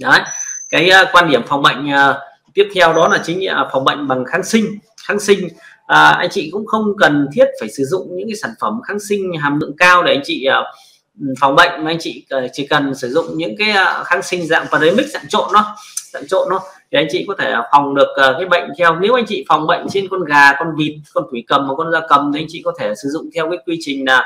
đấy cái uh, quan điểm phòng bệnh uh, tiếp theo đó là chính là phòng bệnh bằng kháng sinh. Kháng sinh à, anh chị cũng không cần thiết phải sử dụng những cái sản phẩm kháng sinh hàm lượng cao để anh chị uh, phòng bệnh. Mà anh chị uh, chỉ cần sử dụng những cái uh, kháng sinh dạng premix dạng trộn nó dạng trộn nó thì anh chị có thể phòng được uh, cái bệnh theo. Nếu anh chị phòng bệnh trên con gà con vịt con thủy cầm và con da cầm thì anh chị có thể sử dụng theo cái quy trình là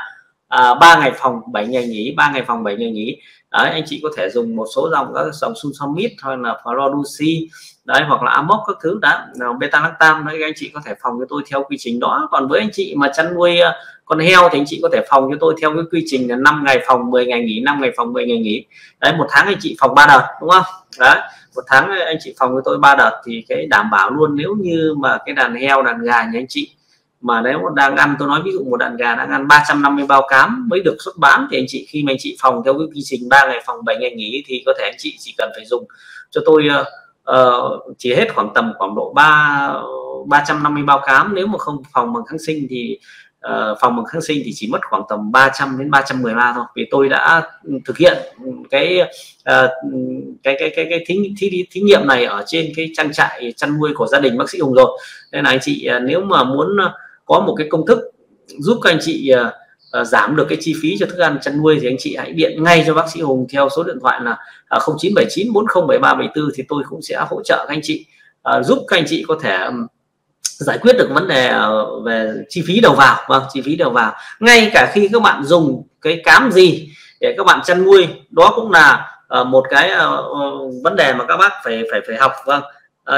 À, ba ngày phòng 7 ngày nghỉ, ba ngày phòng 7 ngày nghỉ. Đấy, anh chị có thể dùng một số dòng các dòng sulfamid hay là fluoruci đấy, hoặc là amox các thứ đã beta lactam đấy anh chị có thể phòng cho tôi theo quy trình đó. Còn với anh chị mà chăn nuôi à, con heo thì anh chị có thể phòng cho tôi theo cái quy trình là 5 ngày phòng 10 ngày nghỉ 5 ngày phòng 10 ngày nghỉ. Đấy, một tháng anh chị phòng ba đợt, đúng không? Đấy, một tháng anh chị phòng với tôi ba đợt thì cái đảm bảo luôn. Nếu như mà cái đàn heo, đàn gà nhà anh chị mà nếu đang ăn tôi nói ví dụ một đàn gà đang ăn 350 bao cám mới được xuất bán thì anh chị khi mà anh chị phòng theo cái quy trình 3 ngày phòng 7 ngày nghỉ thì có thể anh chị chỉ cần phải dùng. Cho tôi uh, chỉ hết khoảng tầm khoảng độ 3 350 bao cám. Nếu mà không phòng bằng kháng sinh thì uh, phòng bằng kháng sinh thì chỉ mất khoảng tầm 300 đến 313 thôi. Vì tôi đã thực hiện cái uh, cái cái cái cái thí, thí, thí nghiệm này ở trên cái trang trại chăn nuôi của gia đình bác sĩ Hùng rồi. Nên là anh chị uh, nếu mà muốn có một cái công thức giúp các anh chị uh, uh, giảm được cái chi phí cho thức ăn chăn nuôi thì anh chị hãy điện ngay cho bác sĩ Hùng theo số điện thoại là uh, 0979 407374 thì tôi cũng sẽ hỗ trợ các anh chị uh, giúp các anh chị có thể um, giải quyết được vấn đề về chi phí đầu vào. Vâng chi phí đầu vào. Ngay cả khi các bạn dùng cái cám gì để các bạn chăn nuôi đó cũng là uh, một cái uh, vấn đề mà các bác phải phải phải học. Vâng.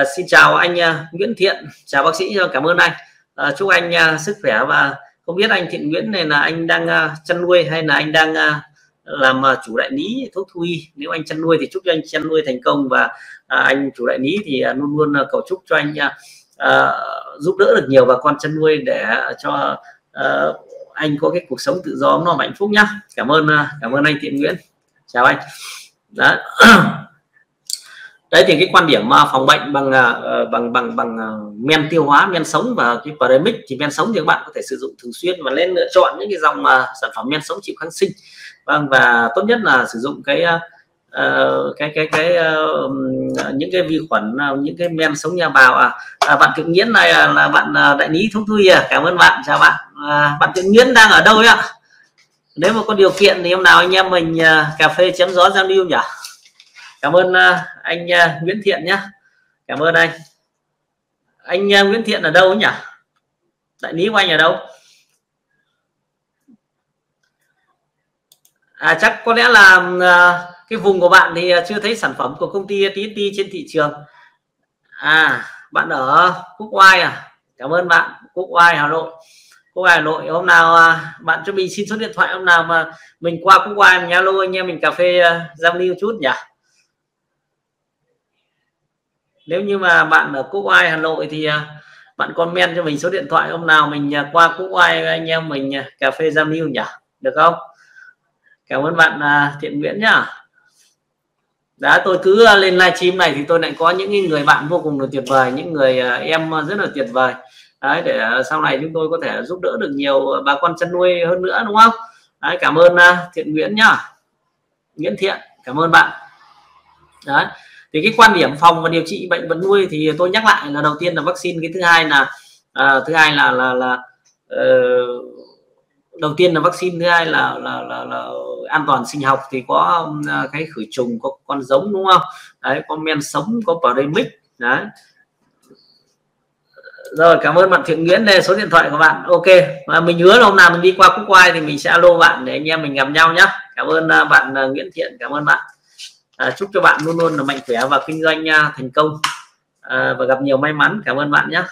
Uh, xin chào anh uh, Nguyễn Thiện. Chào bác sĩ cảm ơn anh à, chúc anh à, sức khỏe và không biết anh Thiện Nguyễn này là anh đang à, chăn nuôi hay là anh đang à, làm à, chủ đại lý thuốc thú y. Nếu anh chăn nuôi thì chúc cho anh chăn nuôi thành công và à, anh chủ đại lý thì à, luôn luôn à, cầu chúc cho anh à, à, giúp đỡ được nhiều bà con chăn nuôi để cho à, anh có cái cuộc sống tự do nó hạnh phúc nhá. Cảm ơn à, cảm ơn anh Thiện Nguyễn. Chào anh. Đó. đấy thì cái quan điểm mà phòng bệnh bằng à, ờ, bằng bằng bằng à, men tiêu hóa men sống và cái premix thì men sống thì các bạn có thể sử dụng thường xuyên và nên lựa chọn những cái dòng mà sản phẩm men sống chịu kháng sinh. Vâng và tốt nhất là sử dụng cái uh, cái cái cái uh, những cái vi khuẩn những cái men sống nhà bào. À, à bạn thượng nhiên này là, là bạn đại lý thuốc thui à. Cảm ơn bạn. Chào bạn. À, bạn thượng nhiên đang ở đâu ạ? Nếu mà có điều kiện thì hôm nào anh em mình uh, cà phê chém gió giao lưu nhỉ? Cảm ơn à, anh à, Nguyễn Thiện nhé cảm ơn anh. Anh à, Nguyễn Thiện ở đâu nhỉ? Đại lý của anh ở đâu? À chắc có lẽ là cái vùng của bạn thì chưa thấy sản phẩm của công ty TNT trên thị trường. À bạn ở Quốc Oai à? Cảm ơn bạn, Quốc Oai, Hà Nội. Quốc Oai, Hà Nội, hôm nào bạn cho mình xin số điện thoại hôm nào mà mình qua Quốc Oai mình alo anh em mình cà phê giao lưu chút nhỉ? Nếu như mà bạn ở Quốc Oai Hà Nội thì à, bạn comment cho mình số điện thoại hôm nào mình à, qua Quốc Oai anh em mình à, cà phê giao lưu nhỉ? Được không? Cảm ơn bạn Thiện Nguyễn nhá. Đã tôi cứ lên livestream này thì tôi lại có những người bạn vô cùng là tuyệt vời những người em rất là tuyệt vời. Đấy để sau này chúng tôi có thể giúp đỡ được nhiều bà con chăn nuôi hơn nữa đúng không? Đấy, cảm ơn Thiện Nguyễn nhá. Nguyễn Thiện cảm ơn bạn. Đấy thì cái quan điểm phòng và điều trị bệnh vật nuôi thì tôi nhắc lại là đầu tiên là vaccine cái thứ hai là à, thứ hai là là là uh, đầu tiên là vaccine thứ hai là là, là, là an toàn sinh học thì có uh, cái khử trùng có con giống đúng không? Đấy có men sống có premix đấy. Rồi cảm ơn bạn thiện nguyễn đây số điện thoại của bạn. Ok và mình hứa là hôm nào mình đi qua quốc quai thì mình sẽ alo bạn để anh em mình gặp nhau nhé cảm ơn à, bạn à, nguyễn thiện cảm ơn bạn à, chúc cho bạn luôn luôn là mạnh khỏe và kinh doanh nha, thành công. À, và gặp nhiều may mắn. Cảm ơn bạn nhé.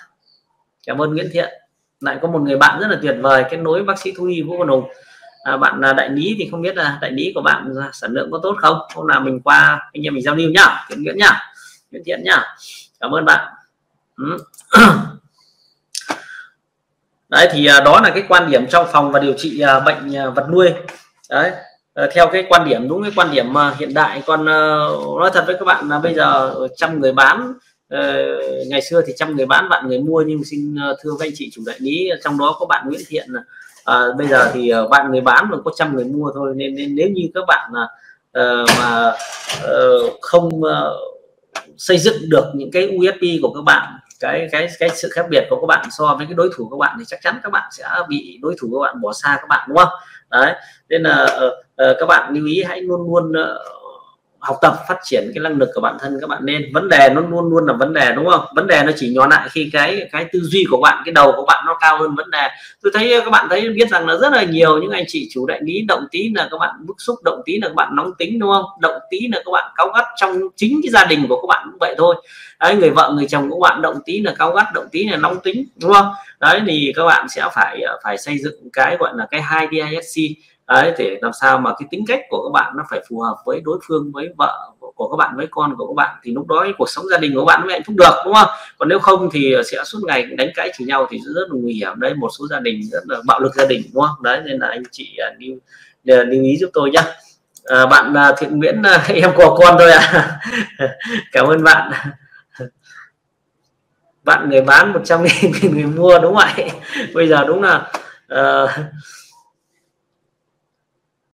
Cảm ơn Nguyễn Thiện. Lại có một người bạn rất là tuyệt vời kết nối bác sĩ thú y Vũ Văn Hùng. À, bạn là đại lý thì không biết là đại lý của bạn sản lượng có tốt không? Hôm nào mình qua anh em mình giao lưu nhá. Thiện Nguyễn nhá. Nguyễn Thiện nhá. Cảm ơn bạn. Ừ. đấy thì à, đó là cái quan điểm trong phòng và điều trị à, bệnh vật nuôi. Đấy. Ờ, theo cái quan điểm đúng cái quan điểm mà hiện đại còn uh, nói thật với các bạn là bây giờ trăm người bán uh, ngày xưa thì trăm người bán bạn người mua nhưng xin uh, thưa các anh chị chủ đại lý trong đó có bạn Nguyễn Thiện uh, bây giờ thì uh, bạn người bán mà có trăm người mua thôi nên, nên nếu như các bạn uh, mà uh, không uh, xây dựng được những cái USP của các bạn cái cái cái sự khác biệt của các bạn so với cái đối thủ các bạn thì chắc chắn các bạn sẽ bị đối thủ các bạn bỏ xa các bạn đúng không? Đấy nên là uh, uh, các bạn lưu ý hãy luôn luôn uh, học tập phát triển cái năng lực của bản thân các bạn nên. Vấn đề nó luôn luôn là vấn đề đúng không? Vấn đề nó chỉ nhỏ lại khi cái cái tư duy của bạn cái đầu của bạn nó cao hơn vấn đề. Tôi thấy ờ, các bạn thấy biết rằng là rất là nhiều những anh chị chủ đại lý động tí là các bạn bức xúc động tí là các bạn nóng tính đúng không? Động tí là các bạn cáu gắt trong chính cái gia đình của các bạn cũng vậy thôi. Đấy người vợ người chồng của bạn động tí là cáu gắt động tí là nóng tính đúng không? Đấy thì các bạn sẽ phải phải xây dựng cái gọi là cái hai DISC đấy để làm sao mà cái tính cách của các bạn nó phải phù hợp với đối phương với vợ của các bạn với con của các bạn thì lúc đó cuộc sống gia đình của các bạn mới hạnh phúc được đúng không? Còn nếu không thì sẽ suốt ngày đánh cãi chửi nhau thì rất là nguy hiểm. Đấy một số gia đình rất là bạo lực gia đình đúng không? Đấy nên là anh chị à, lưu à, lưu ý giúp tôi nhé à, bạn à, thiện nguyễn em có con thôi à cảm ơn bạn. Bạn người bán 100 nghìn người mua đúng vậy bây giờ đúng là uh,